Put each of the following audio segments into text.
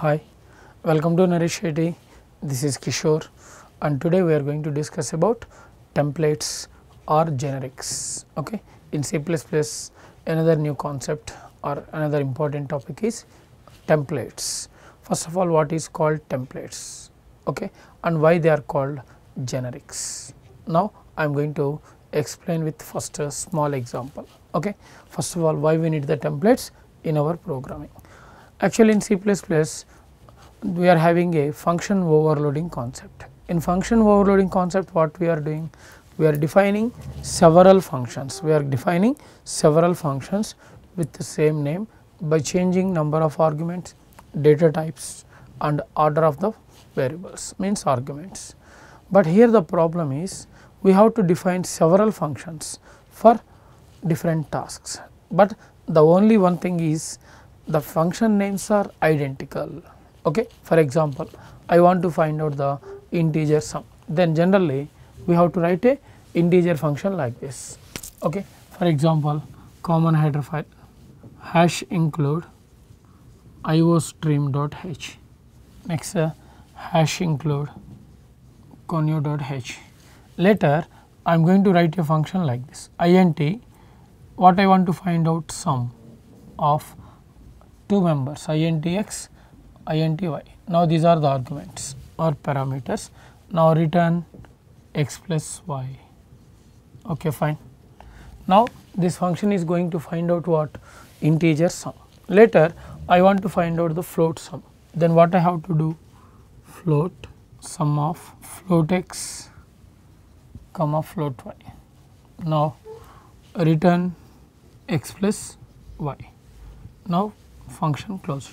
Hi, welcome to Naresh IT. This is Kishore and today we are going to discuss about templates or generics. Okay. In C++ another new concept or another important topic is templates. First of all what is called templates okay, and why they are called generics. Now I am going to explain with first a small example. Okay. First of all why we need the templates in our programming. Actually in C++ we are having a function overloading concept. In function overloading concept what we are doing? We are defining several functions, we are defining several functions with the same name by changing number of arguments, data types and order of the variables means arguments. But here the problem is we have to define several functions for different tasks, but the only one thing is the function names are identical. Okay. For example, I want to find out the integer sum, then generally we have to write a integer function like this. Okay. For example, common header file hash include iostream.h next uh, hash include conio.h. Later I am going to write a function like this int what I want to find out sum of two members intx inty. Now these are the arguments or parameters. Now return x plus y. Okay, fine. Now this function is going to find out what integer sum. Later I want to find out the float sum. Then what I have to do? Float sum of float x comma float y. Now return x plus y. Now function closed.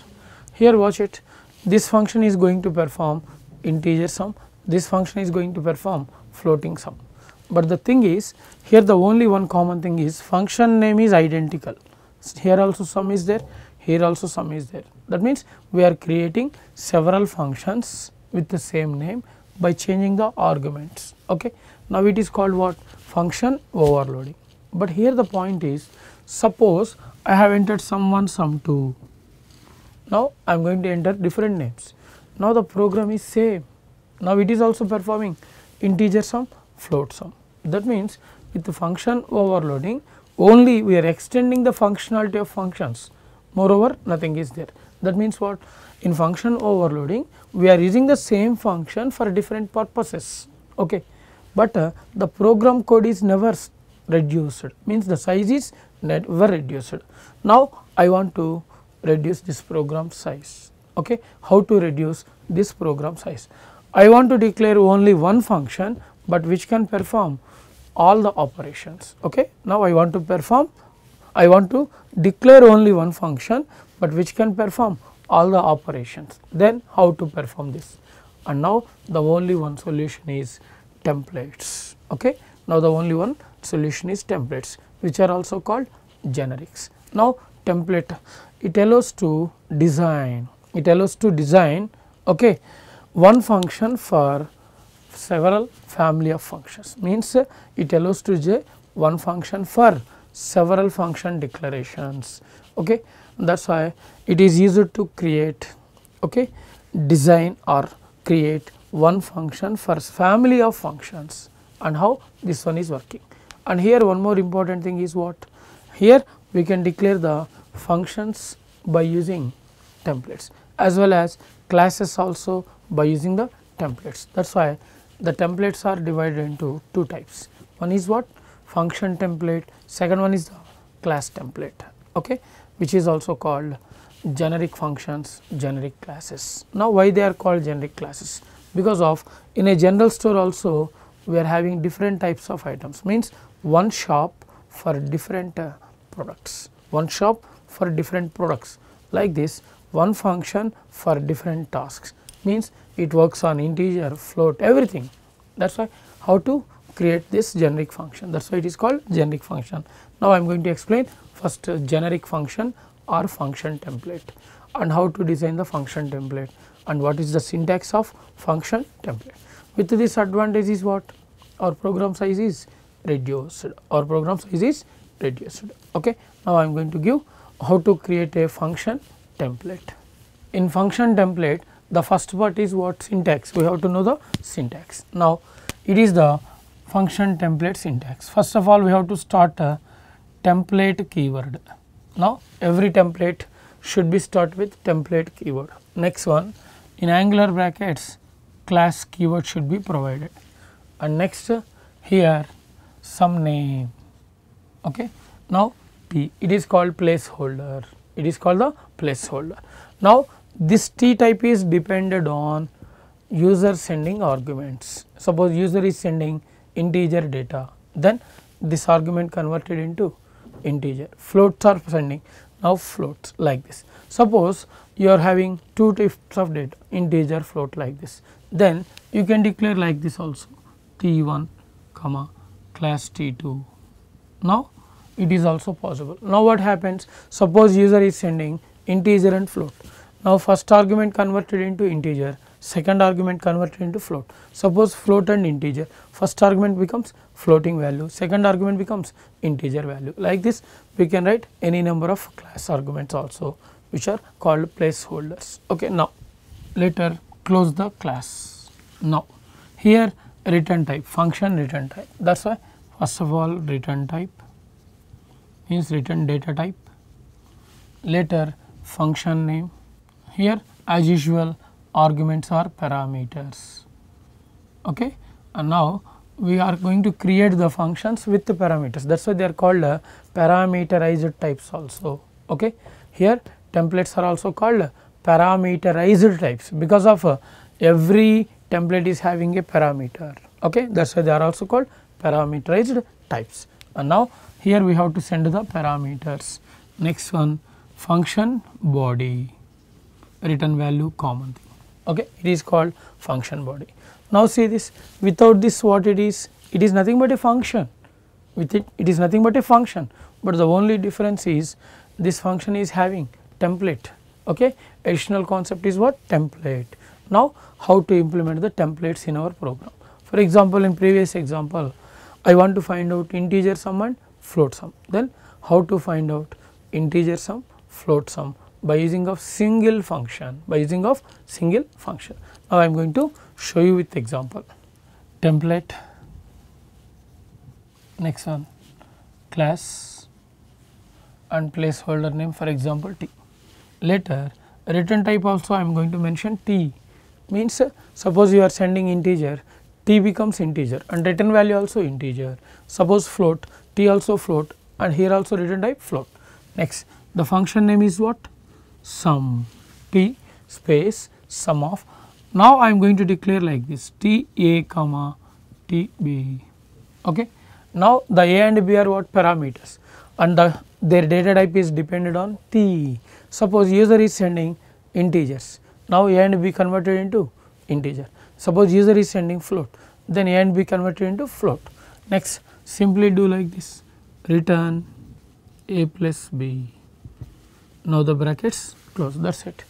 Here watch it. This function is going to perform integer sum, this function is going to perform floating sum. But the thing is here the only one common thing is function name is identical. Here also sum is there. Here also sum is there. That means we are creating several functions with the same name by changing the arguments. Okay? Now it is called what? Function overloading. But here the point is suppose i have entered sum 1 sum 2 now, I am going to enter different names. Now, the program is same. Now, it is also performing integer sum, float sum. That means, with the function overloading only we are extending the functionality of functions. Moreover, nothing is there. That means what? In function overloading, we are using the same function for different purposes. Okay. But uh, the program code is never reduced, means the size is never reduced. Now, I want to reduce this program size. Okay. How to reduce this program size? I want to declare only one function, but which can perform all the operations. Okay. Now, I want to perform I want to declare only one function, but which can perform all the operations. Then how to perform this? And now the only one solution is templates. Okay. Now, the only one solution is templates which are also called generics. Now, template. It allows to design. It allows to design okay one function for several family of functions. Means uh, it allows to j one function for several function declarations okay. That is why it is easier to create okay design or create one function for family of functions. And how this one is working. And here one more important thing is what? Here we can declare the functions by using templates as well as classes also by using the templates. That is why the templates are divided into two types. One is what function template, second one is the class template okay, which is also called generic functions, generic classes. Now, why they are called generic classes? Because of in a general store also we are having different types of items means one shop for different uh, products, one shop for different products. Like this one function for different tasks. Means it works on integer float everything. That is why how to create this generic function. That is why it is called generic function. Now, I am going to explain first generic function or function template and how to design the function template and what is the syntax of function template. With this advantage is what? Our program size is reduced, our program size is reduced. Okay. Now, I am going to give how to create a function template in function template the first part is what syntax we have to know the syntax. Now, it is the function template syntax. First of all we have to start a template keyword. Now, every template should be start with template keyword. Next one in angular brackets class keyword should be provided and next here some name okay. Now p it is called placeholder. It is called the placeholder. Now this t type is depended on user sending arguments. Suppose user is sending integer data then this argument converted into integer. Floats are sending. Now floats like this. Suppose you are having two types of data integer float like this. Then you can declare like this also. T1 comma class t2 now it is also possible. Now what happens? Suppose user is sending integer and float. Now first argument converted into integer second argument converted into float. Suppose float and integer. First argument becomes floating value second argument becomes integer value. Like this we can write any number of class arguments also which are called placeholders. Okay. Now, later close the class. Now, here return type function return type. That is why first of all return type means return data type. Later function name. Here as usual arguments are parameters. Okay? And now we are going to create the functions with the parameters. That is why they are called uh, parameterized types also. Okay? Here templates are also called parameterized types because of uh, every template is having a parameter. Okay? That is why they are also called parameterized types. And now here we have to send the parameters. Next one function body return value common thing. Okay it is called function body. Now see this without this what it is? It is nothing but a function. With it it is nothing but a function. But the only difference is this function is having template. Okay additional concept is what? Template. Now how to implement the templates in our program? For example in previous example i want to find out integer sum and float sum. Then how to find out? Integer sum float sum by using of single function by using of single function. Now i am going to show you with example. Template. Next one. Class and placeholder name for example t. Later return type also I am going to mention t. Means uh, suppose you are sending integer t becomes integer and return value also integer. Suppose float t also float and here also return type float. Next the function name is what? Sum. T space sum of. Now I am going to declare like this. T a comma t b. Okay? Now the a and b are what? Parameters. And the their data type is dependent on t. Suppose user is sending integers, now a and b converted into integer. Suppose user is sending float, then a and b converted into float. Next simply do like this return a plus b. Now the brackets close that is it.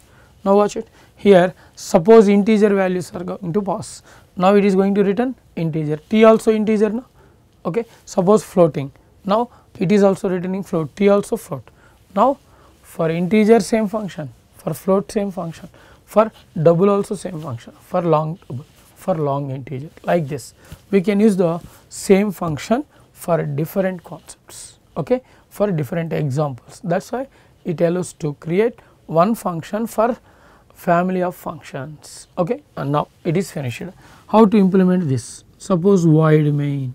Now watch it here suppose integer values are going to pass. Now it is going to return integer t also integer now okay. Suppose floating now it is also returning float t also float. Now for integer same function, for float same function, for double also same function, for long double, for long integer like this. We can use the same function for different concepts, okay, for different examples. That is why it allows to create one function for family of functions, okay. And now it is finished. How to implement this? Suppose void main.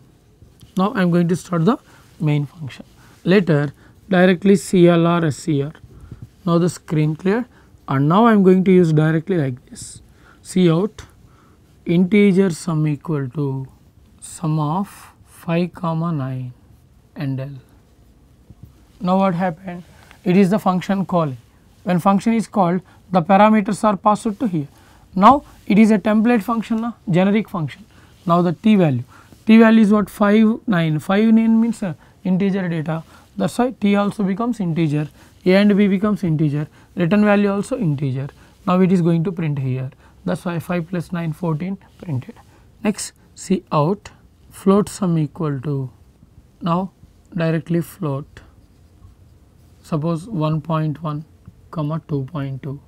Now I am going to start the main function. Later directly CLR SCR now the screen clear and now I am going to use directly like this. cout integer sum equal to sum of 5 comma 9 endl. Now what happened? It is the function calling. When function is called the parameters are passed to here. Now it is a template function now generic function. Now the t value, t value is what 5 9, 5 9 means uh, integer data that is why t also becomes integer a and b becomes integer return value also integer now it is going to print here that is why 5 plus 9 14 printed next see out float sum equal to now directly float suppose 1.1 comma 2.2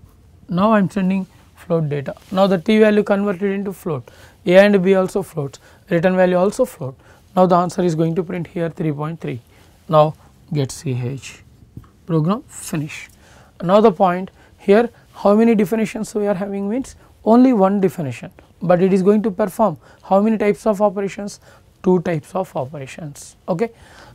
Now I am sending float data. Now the t value converted into float, a and b also floats, return value also float. Now the answer is going to print here 3.3. Now getch, program finish. Now the point here how many definitions we are having means only one definition, but it is going to perform how many types of operations two types of operations. Okay.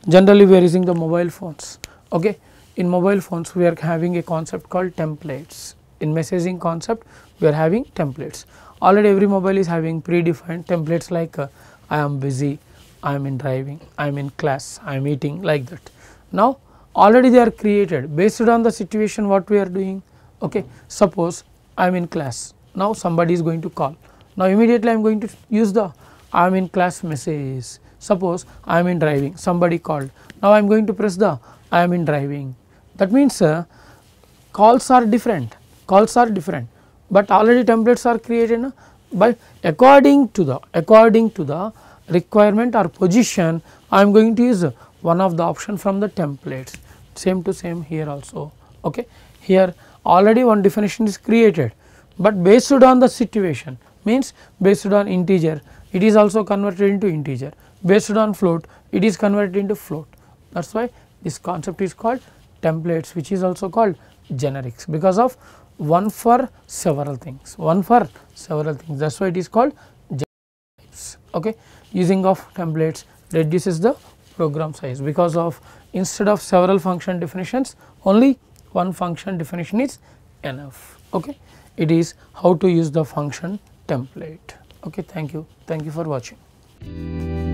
Generally we are using the mobile phones. Okay. In mobile phones we are having a concept called templates. In messaging concept we are having templates. Already every mobile is having predefined templates like uh, I am busy, I am in driving, I am in class, I am eating like that. Now already they are created based on the situation what we are doing. Okay. Suppose I am in class, now somebody is going to call. Now immediately I am going to use the I am in class message. Suppose I am in driving, somebody called. Now I am going to press the I am in driving. That means uh, calls are different, calls are different, but already templates are created uh, by according to the according to the requirement or position I am going to use one of the option from the templates same to same here also okay here already one definition is created but based on the situation means based on integer it is also converted into integer. Based on float it is converted into float. That is why this concept is called templates which is also called generics because of one for several things one for several things. That is why it is called generics. Okay? Using of templates reduces the program size because of instead of several function definitions only one function definition is enough. Okay it is how to use the function template. Okay thank you. Thank you for watching